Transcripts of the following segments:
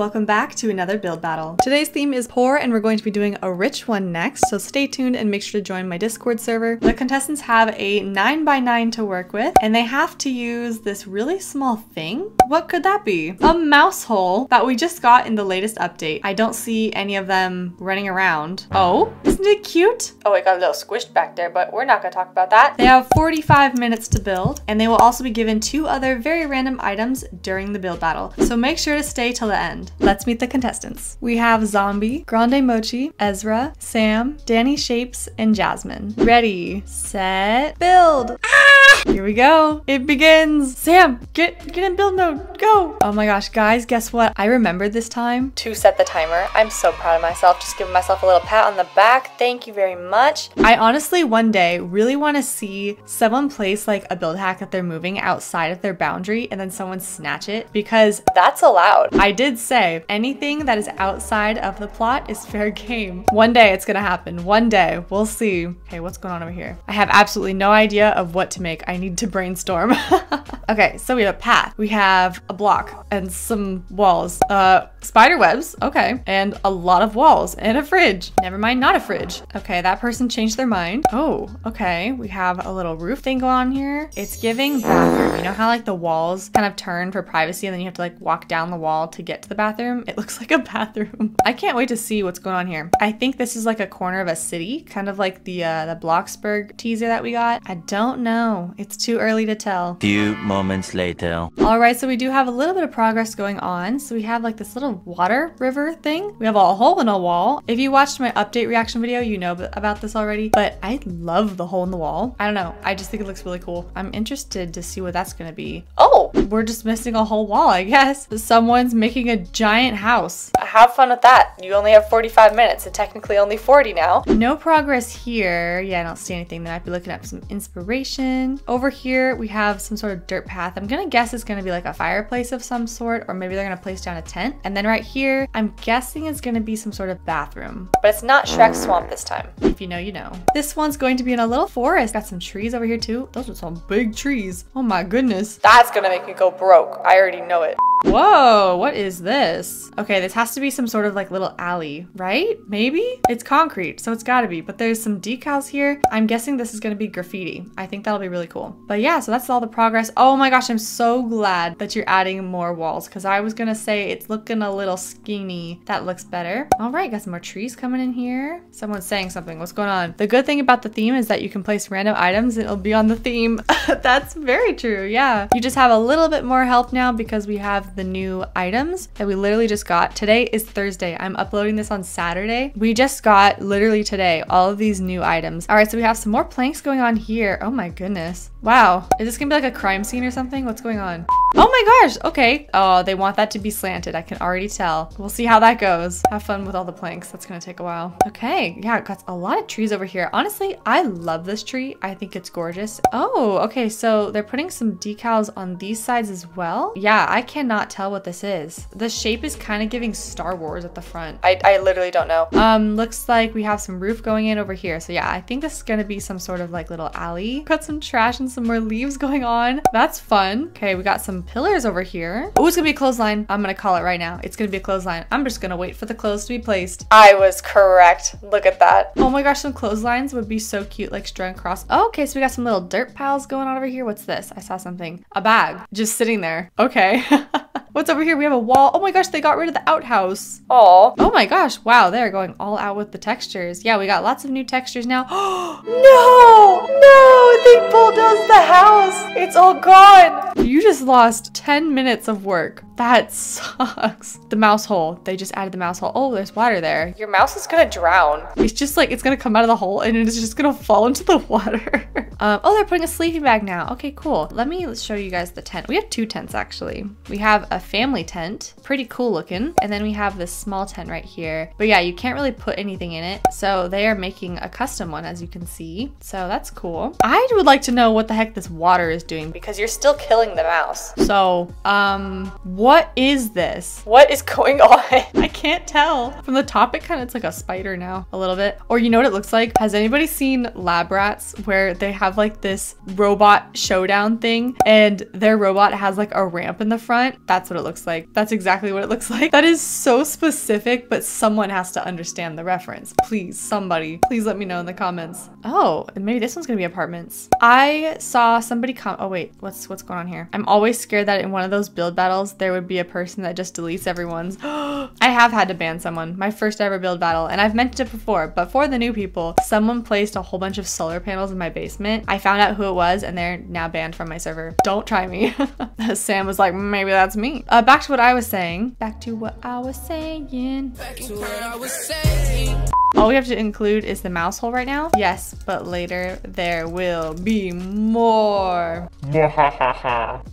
welcome back to another build battle. Today's theme is poor and we're going to be doing a rich one next, so stay tuned and make sure to join my Discord server. The contestants have a 9x9 to work with and they have to use this really small thing. What could that be? A mouse hole that we just got in the latest update. I don't see any of them running around. Oh, isn't it cute? Oh, it got a little squished back there, but we're not gonna talk about that. They have 45 minutes to build and they will also be given two other very random items during the build battle. So make sure to stay till the end. Let's meet the contestants. We have Zombie, Grande Mochi, Ezra, Sam, Danny Shapes, and Jasmine. Ready, set, build! Ah! Here we go. It begins. Sam, get get in build mode. Go. Oh my gosh, guys, guess what? I remembered this time to set the timer. I'm so proud of myself. Just giving myself a little pat on the back. Thank you very much. I honestly one day really want to see someone place like a build hack that they're moving outside of their boundary and then someone snatch it because that's allowed. I did say anything that is outside of the plot is fair game. One day it's gonna happen. One day. We'll see. Okay, what's going on over here? I have absolutely no idea of what to make. I need to brainstorm. okay, so we have a path. We have a block and some walls. Uh, spider webs. Okay. And a lot of walls and a fridge. Never mind, not a fridge. Okay, that person changed their mind. Oh, okay. We have a little roof thing going on here. It's giving bathroom. You know how like the walls kind of turn for privacy and then you have to like walk down the wall to get to the bathroom? It looks like a bathroom. I can't wait to see what's going on here. I think this is like a corner of a city, kind of like the uh, the Bloxburg teaser that we got. I don't know. It's too early to tell. Few moments later. All right, so we do have a little bit of progress going on. So we have like this little water river thing. We have a hole in a wall. If you watched my update reaction video, you know about this already, but I love the hole in the wall. I don't know. I just think it looks really cool. I'm interested to see what that's gonna be. Oh, we're just missing a whole wall, I guess. Someone's making a giant house. Have fun with that. You only have 45 minutes and technically only 40 now. No progress here. Yeah, I don't see anything. Then I'd be looking up some inspiration. Over here, we have some sort of dirt path. I'm gonna guess it's gonna be like a fireplace of some sort, or maybe they're gonna place down a tent. And then right here, I'm guessing it's gonna be some sort of bathroom. But it's not Shrek Swamp this time. If you know, you know. This one's going to be in a little forest. Got some trees over here too. Those are some big trees. Oh my goodness. That's gonna make me go broke. I already know it. Whoa, what is this? Okay, this has to be some sort of like little alley, right? Maybe? It's concrete, so it's gotta be, but there's some decals here. I'm guessing this is gonna be graffiti. I think that'll be really cool. But yeah, so that's all the progress. Oh my gosh, I'm so glad that you're adding more walls because I was gonna say it's looking a little skinny. That looks better. All right, got some more trees coming in here. Someone's saying something. What's going on? The good thing about the theme is that you can place random items and it'll be on the theme. that's very true, yeah. You just have a little bit more help now because we have the new items that we literally just got. Today is Thursday. I'm uploading this on Saturday. We just got literally today all of these new items. All right, so we have some more planks going on here. Oh my goodness. Wow. Is this gonna be like a crime scene or something? What's going on? Oh my gosh. Okay. Oh, they want that to be slanted. I can already tell. We'll see how that goes. Have fun with all the planks. That's gonna take a while. Okay. Yeah, got a lot of trees over here. Honestly, I love this tree. I think it's gorgeous. Oh, okay. So they're putting some decals on these sides as well. Yeah, I cannot tell what this is. The shape is kind of giving Star Wars at the front. I, I literally don't know. Um, looks like we have some roof going in over here. So yeah, I think this is gonna be some sort of like little alley. Got some trash and some more leaves going on. That's fun. Okay, we got some pillars over here. Oh, it's gonna be a clothesline. I'm gonna call it right now. It's gonna be a clothesline. I'm just gonna wait for the clothes to be placed. I was correct. Look at that. Oh my gosh, some clotheslines would be so cute, like strung across. Oh, okay, so we got some little dirt piles going on over here. What's this? I saw something. A bag just sitting there. Okay. What's over here? We have a wall. Oh my gosh, they got rid of the outhouse. Oh. Oh my gosh. Wow, they're going all out with the textures. Yeah, we got lots of new textures now. no! No! They bulldozed the house! It's all gone! You just lost 10 minutes of work. That sucks. The mouse hole. They just added the mouse hole. Oh, there's water there. Your mouse is gonna drown. It's just like, it's gonna come out of the hole and it's just gonna fall into the water. um, oh, they're putting a sleeping bag now. Okay, cool. Let me show you guys the tent. We have two tents actually. We have a family tent, pretty cool looking. And then we have this small tent right here. But yeah, you can't really put anything in it. So they are making a custom one as you can see. So that's cool. I would like to know what the heck this water is doing because you're still killing the mouse. So, um, what is this? What is going on? I can't tell. From the top, it kind of, it's like a spider now, a little bit. Or you know what it looks like? Has anybody seen Lab Rats where they have like this robot showdown thing and their robot has like a ramp in the front? That's That's what it looks like. That's exactly what it looks like. That is so specific, but someone has to understand the reference. Please, somebody, please let me know in the comments. Oh, and maybe this one's gonna be apartments. I saw somebody come, oh wait, what's what's going on here? I'm always scared that in one of those build battles, there would be a person that just deletes everyone's. I have had to ban someone, my first ever build battle, and I've mentioned it before, but for the new people, someone placed a whole bunch of solar panels in my basement. I found out who it was and they're now banned from my server. Don't try me. Sam was like, maybe that's me. Uh, back to what I was saying. Back to what I was saying. Back to what I was saying. All we have to include is the mouse hole right now. Yes, but later there will be more.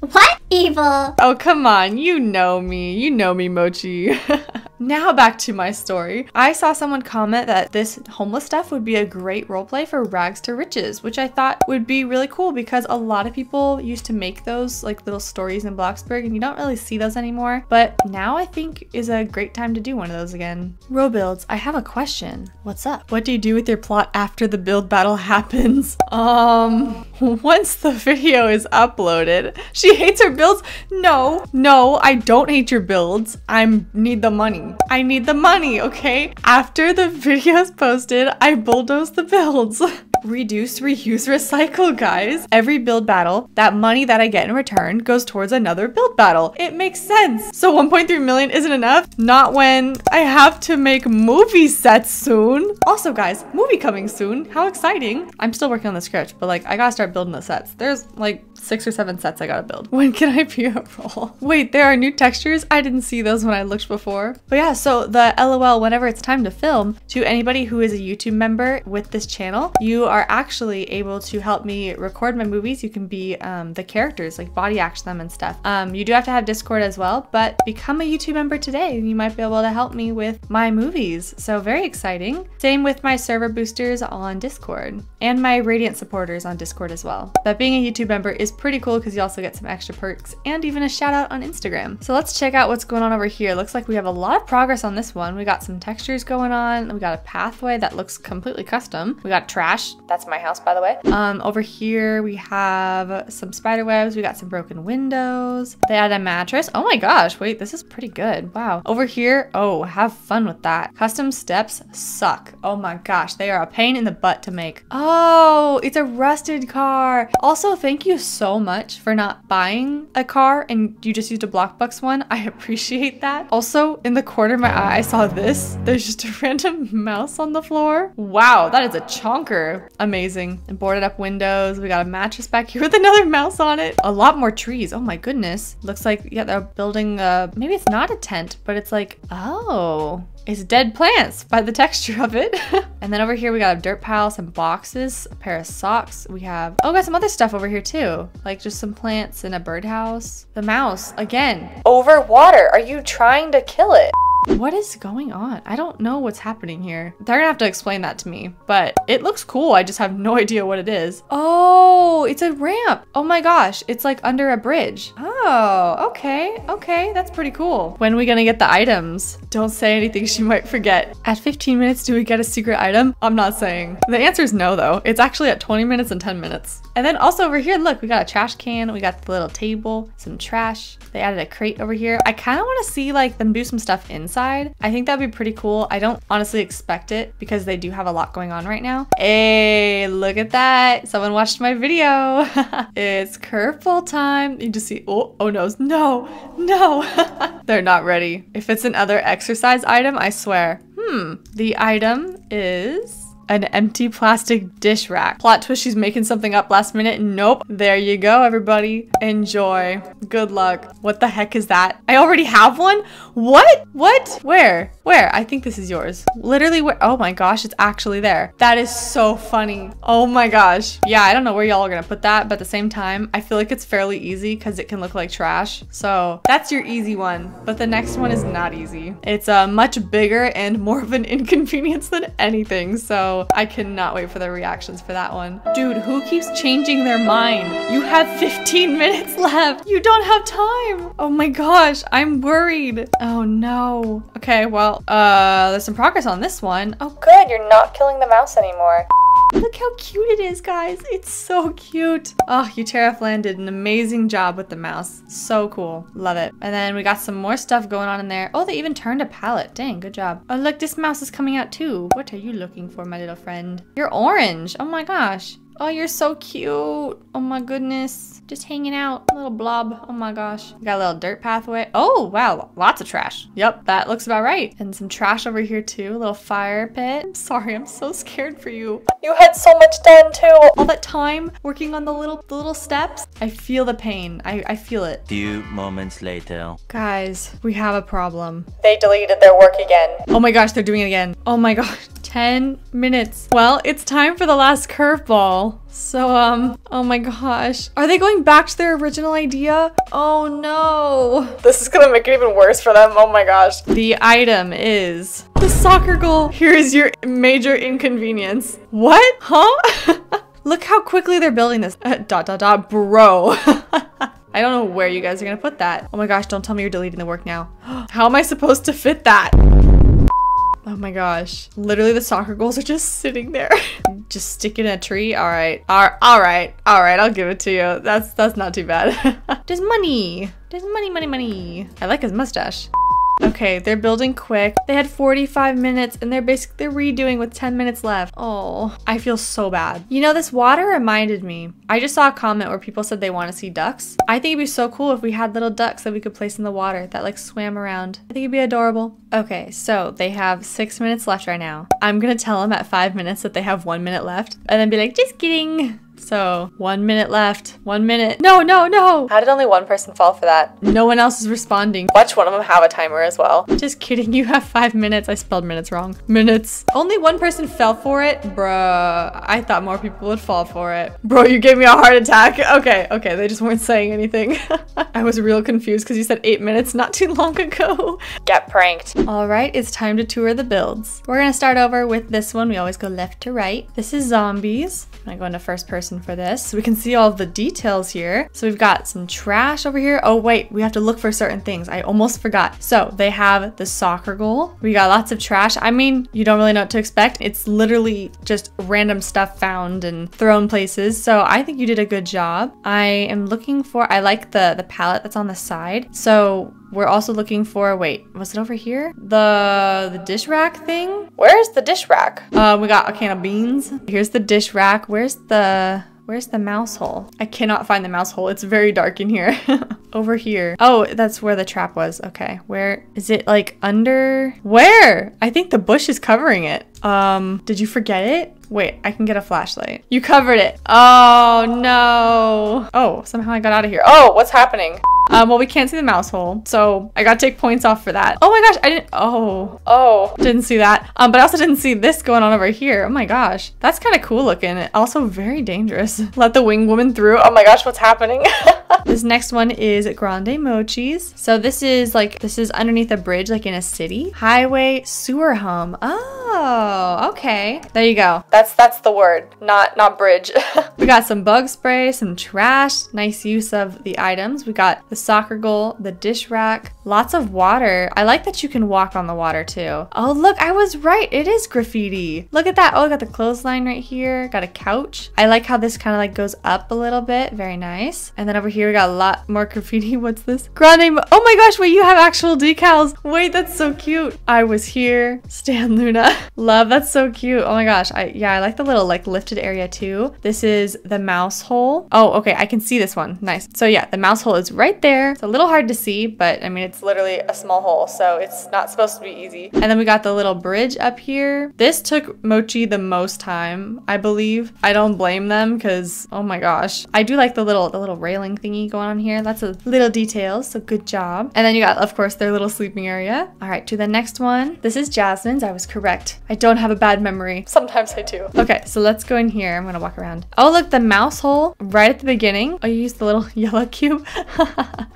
what? Evil. Oh, come on. You know me. You know me, Mochi. Now back to my story. I saw someone comment that this homeless stuff would be a great roleplay for Rags to Riches, which I thought would be really cool because a lot of people used to make those like little stories in Bloxburg and you don't really see those anymore. But now I think is a great time to do one of those again. Robuilds, I have a question. What's up? What do you do with your plot after the build battle happens? Um, once the video is uploaded, she hates her builds. No, no, I don't hate your builds. I need the money. I need the money, okay? After the video is posted, I bulldoze the builds. Reduce, reuse, recycle, guys. Every build battle, that money that I get in return goes towards another build battle. It makes sense. So 1.3 million isn't enough? Not when I have to make movie sets soon. Also, guys, movie coming soon. How exciting. I'm still working on the script, but like, I gotta start building the sets. There's like six or seven sets I gotta build. When can I be a role? Wait, there are new textures? I didn't see those when I looked before. But yeah, so the LOL, whenever it's time to film, to anybody who is a YouTube member with this channel, you are actually able to help me record my movies. You can be um, the characters, like body act them and stuff. Um, you do have to have Discord as well, but become a YouTube member today and you might be able to help me with my movies. So very exciting. Same with my server boosters on Discord and my Radiant supporters on Discord as well. But being a YouTube member is pretty cool because you also get some extra perks and even a shout out on Instagram. So let's check out what's going on over here. Looks like we have a lot of progress on this one. We got some textures going on. We got a pathway that looks completely custom. We got trash. That's my house, by the way. Um, over here we have some spider webs. We got some broken windows. They added a mattress. Oh my gosh, wait, this is pretty good. Wow. Over here, oh, have fun with that. Custom steps suck. Oh my gosh, they are a pain in the butt to make. Oh, it's a rusted car. Also, thank you so so much for not buying a car and you just used a Blockbux one. I appreciate that. Also, in the corner of my eye, I saw this. There's just a random mouse on the floor. Wow, that is a chonker. Amazing. And boarded up windows. We got a mattress back here with another mouse on it. A lot more trees. Oh my goodness. Looks like, yeah, they're building, a, maybe it's not a tent, but it's like, oh, it's dead plants by the texture of it. and then over here we got a dirt pile, some boxes, a pair of socks. We have, oh, we got some other stuff over here too. Like just some plants and a birdhouse. The mouse, again. Over water. Are you trying to kill it? What is going on? I don't know what's happening here. They're gonna have to explain that to me, but it looks cool. I just have no idea what it is. Oh, it's a ramp. Oh my gosh, it's like under a bridge. Oh, okay, okay, that's pretty cool. When are we gonna get the items? Don't say anything she might forget. At 15 minutes, do we get a secret item? I'm not saying. The answer is no though. It's actually at 20 minutes and 10 minutes. And then also over here, look, we got a trash can, we got the little table, some trash. They added a crate over here. I kind of want to see like them do some stuff I think that'd be pretty cool. I don't honestly expect it because they do have a lot going on right now. Hey, look at that. Someone watched my video. it's curveball time. You just see, oh, oh no, no, no. They're not ready. If it's another exercise item, I swear. Hmm, the item is an empty plastic dish rack. Plot twist, she's making something up last minute. Nope. There you go, everybody. Enjoy. Good luck. What the heck is that? I already have one? What? What? Where? Where? I think this is yours. Literally where? Oh my gosh, it's actually there. That is so funny. Oh my gosh. Yeah, I don't know where y'all are gonna put that, but at the same time, I feel like it's fairly easy because it can look like trash. So that's your easy one. But the next one is not easy. It's uh, much bigger and more of an inconvenience than anything. So I cannot wait for the reactions for that one. Dude, who keeps changing their mind? You have 15 minutes left. You don't have time. Oh my gosh, I'm worried. Oh no. Okay, well, uh, there's some progress on this one. Oh good, you're not killing the mouse anymore. Look how cute it is, guys. It's so cute. Oh, Uterraflan did an amazing job with the mouse. So cool. Love it. And then we got some more stuff going on in there. Oh, they even turned a palette. Dang, good job. Oh, look, this mouse is coming out too. What are you looking for, my little friend? You're orange. Oh my gosh. Oh, you're so cute. Oh my goodness. Just hanging out. Little blob. Oh my gosh. Got a little dirt pathway. Oh, wow. Lots of trash. Yep, that looks about right. And some trash over here too. A little fire pit. I'm sorry. I'm so scared for you. You had so much done too. All that time working on the little the little steps. I feel the pain. I, I feel it. Few moments later. Guys, we have a problem. They deleted their work again. Oh my gosh, they're doing it again. Oh my gosh. 10 minutes. Well, it's time for the last curveball. So, um, oh my gosh. Are they going back to their original idea? Oh no. This is gonna make it even worse for them. Oh my gosh. The item is the soccer goal. Here is your major inconvenience. What? Huh? Look how quickly they're building this. Uh, dot, dot, dot, bro. I don't know where you guys are gonna put that. Oh my gosh, don't tell me you're deleting the work now. How am I supposed to fit that? Oh my gosh. Literally the soccer goals are just sitting there. just stick in a tree. All right. All, all right. All right. I'll give it to you. That's that's not too bad. There's money. There's money, money, money. I like his mustache. Okay, they're building quick. They had 45 minutes and they're basically redoing with 10 minutes left. Oh, I feel so bad. You know, this water reminded me. I just saw a comment where people said they want to see ducks. I think it'd be so cool if we had little ducks that we could place in the water that like swam around. I think it'd be adorable. Okay, so they have six minutes left right now. I'm gonna tell them at five minutes that they have one minute left and then be like, just kidding. So one minute left. One minute. No, no, no. How did only one person fall for that? No one else is responding. Watch one of them have a timer as well. Just kidding. You have five minutes. I spelled minutes wrong. Minutes. Only one person fell for it? Bruh. I thought more people would fall for it. Bro, you gave me a heart attack. Okay, okay. They just weren't saying anything. I was real confused because you said eight minutes not too long ago. Get pranked. All right, it's time to tour the builds. We're gonna start over with this one. We always go left to right. This is zombies. I'm gonna go into first person for this. We can see all the details here. So we've got some trash over here. Oh wait, we have to look for certain things. I almost forgot. So they have the soccer goal. We got lots of trash. I mean, you don't really know what to expect. It's literally just random stuff found and thrown places. So I think you did a good job. I am looking for, I like the, the palette that's on the side. So we're also looking for, wait, was it over here? The the dish rack thing? Where's the dish rack? Uh, we got a can of beans. Here's the dish rack. Where's the Where's the mouse hole? I cannot find the mouse hole. It's very dark in here. Over here. Oh, that's where the trap was. Okay. Where is it like under? Where? I think the bush is covering it. Um, did you forget it? Wait, I can get a flashlight. You covered it. Oh no. Oh, somehow I got out of here. Oh, what's happening? Um, well, we can't see the mouse hole, so I got to take points off for that. Oh my gosh, I didn't, oh, oh, didn't see that. Um, but I also didn't see this going on over here. Oh my gosh, that's kind of cool looking. Also very dangerous. Let the wing woman through. Oh my gosh, what's happening? this next one is Grande Mochis. So this is like, this is underneath a bridge, like in a city. Highway sewer home. Oh, Oh, okay. There you go. That's, that's the word, not, not bridge. we got some bug spray, some trash, nice use of the items. We got the the soccer goal, the dish rack, lots of water. I like that you can walk on the water too. Oh, look, I was right. It is graffiti. Look at that. Oh, I got the clothesline right here. Got a couch. I like how this kind of like goes up a little bit. Very nice. And then over here, we got a lot more graffiti. What's this? Grande. Oh my gosh, wait, you have actual decals. Wait, that's so cute. I was here. Stan Luna. Love, that's so cute. Oh my gosh. I Yeah, I like the little like lifted area too. This is the mouse hole. Oh, okay. I can see this one. Nice. So yeah, the mouse hole is right there. It's a little hard to see, but I mean, it's literally a small hole, so it's not supposed to be easy. And then we got the little bridge up here. This took Mochi the most time, I believe. I don't blame them because, oh my gosh. I do like the little, the little railing thingy going on here. That's a little detail, so good job. And then you got, of course, their little sleeping area. All right, to the next one. This is Jasmine's. I was correct. I don't have a bad memory. Sometimes I do. Okay, so let's go in here. I'm gonna walk around. Oh, look, the mouse hole right at the beginning. Oh, you used the little yellow cube.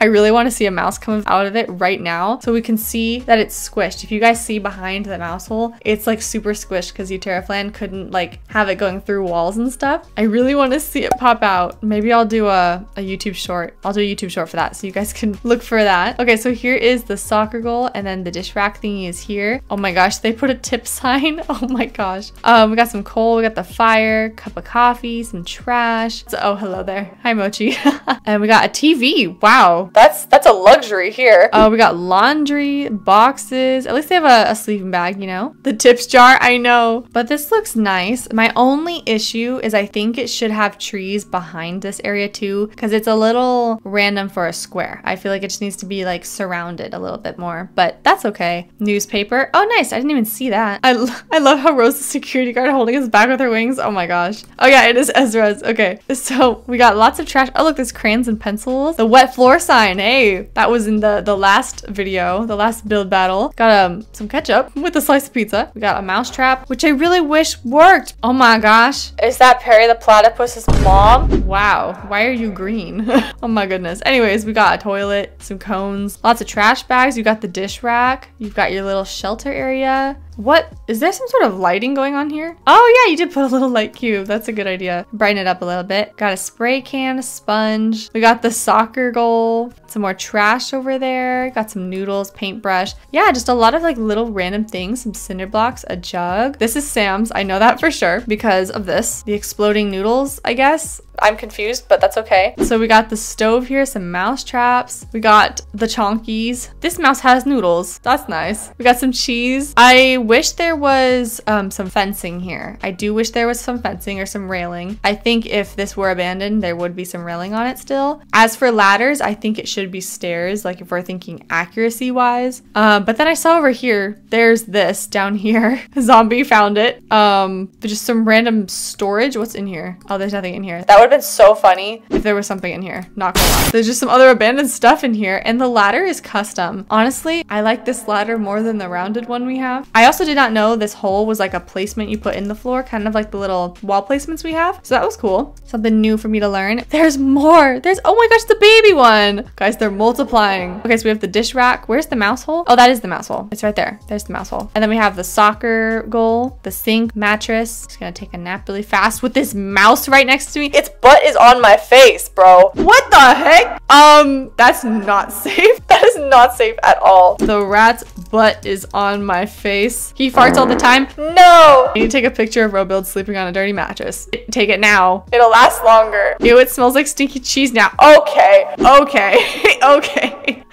I really want to see a mouse come out of it right now so we can see that it's squished. If you guys see behind the mouse hole, it's like super squished because Uterraflan couldn't like have it going through walls and stuff. I really want to see it pop out. Maybe I'll do a, a YouTube short. I'll do a YouTube short for that so you guys can look for that. Okay, so here is the soccer goal and then the dish rack thingy is here. Oh my gosh, they put a tip sign. Oh my gosh. Um, we got some coal, we got the fire, cup of coffee, some trash. So, oh, hello there. Hi, Mochi. and we got a TV. Wow. That's that's a luxury here. Oh, we got laundry, boxes. At least they have a, a sleeping bag, you know? The tips jar, I know. But this looks nice. My only issue is I think it should have trees behind this area too, because it's a little random for a square. I feel like it just needs to be like surrounded a little bit more, but that's okay. Newspaper. Oh, nice. I didn't even see that. I, I love how Rose the security guard holding his back with her wings. Oh my gosh. Oh yeah, it is Ezra's. Okay. So we got lots of trash. Oh, look, there's crayons and pencils. The wet floor sign. Hey, that was in the, the last video, the last build battle. Got um some ketchup with a slice of pizza. We got a mouse trap, which I really wish worked. Oh my gosh. Is that Perry the platypus's mom? Wow. Why are you green? oh my goodness. Anyways, we got a toilet, some cones, lots of trash bags. You got the dish rack. You've got your little shelter area. What? Is there some sort of lighting going on here? Oh yeah, you did put a little light cube. That's a good idea. Brighten it up a little bit. Got a spray can, a sponge. We got the soccer goal. Some more trash over there. Got some noodles, paintbrush. Yeah, just a lot of like little random things. Some cinder blocks, a jug. This is Sam's. I know that for sure because of this. The exploding noodles, I guess. I'm confused, but that's okay. So we got the stove here, some mouse traps. We got the chonkies. This mouse has noodles. That's nice. We got some cheese. I wish there was um, some fencing here. I do wish there was some fencing or some railing. I think if this were abandoned, there would be some railing on it still. As for ladders, I think it should be stairs, like if we're thinking accuracy wise. Um, but then I saw over here, there's this down here. Zombie found it. Um, just some random storage. What's in here? Oh, there's nothing in here. That would have been so funny if there was something in here. Not gonna lie. There's just some other abandoned stuff in here. And the ladder is custom. Honestly, I like this ladder more than the rounded one we have. I also did not know this hole was like a placement you put in the floor, kind of like the little wall placements we have. So that was cool. Something new for me to learn. There's more. There's, oh my gosh, the baby one. Guys, they're multiplying. Okay, so we have the dish rack. Where's the mouse hole? Oh, that is the mouse hole. It's right there. There's the mouse hole. And then we have the soccer goal, the sink, mattress. Just gonna take a nap really fast with this mouse right next to me. Its butt is on my face, bro. What the heck? Um, that's not safe. That is not safe at all. The rat's butt is on my face. He farts all the time. No! I need to take a picture of Robuild sleeping on a dirty mattress. Take it now. It'll last longer. Ew, it smells like stinky cheese now. Okay. Okay. okay.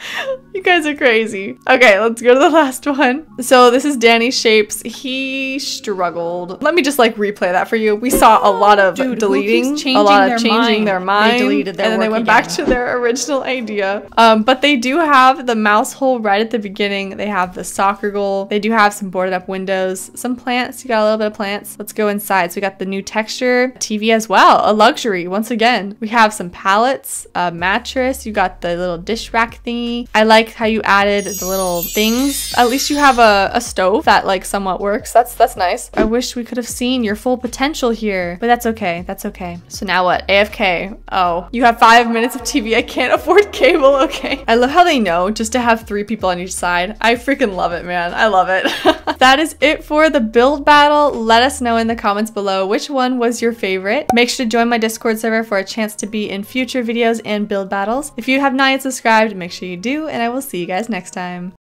You guys are crazy. Okay, let's go to the last one. So this is Danny Shapes. He struggled. Let me just like replay that for you. We saw a lot of Dude, deleting, a lot of changing their mind? They deleted their and then they went back to their original idea. Um, but they do have the mouse hole right at the beginning. They have the soccer goal. They do have some boarded up windows, some plants. You got a little bit of plants. Let's go inside. So we got the new texture, TV as well, a luxury once again. We have some pallets, a mattress. You got the little dish rack thingy. I like how you added the little things. At least you have a, a stove that like somewhat works. That's that's nice. I wish we could have seen your full potential here, but that's okay. That's okay. So now what? AFK. Oh, you have five minutes of TV. I can't afford cable. Okay. I love how they know just to have three people on each side. I freaking love it, man. I love it. that is it for the build battle. Let us know in the comments below which one was your favorite. Make sure to join my Discord server for a chance to be in future videos and build battles. If you have not yet subscribed, make sure you do, and I will see you guys next time.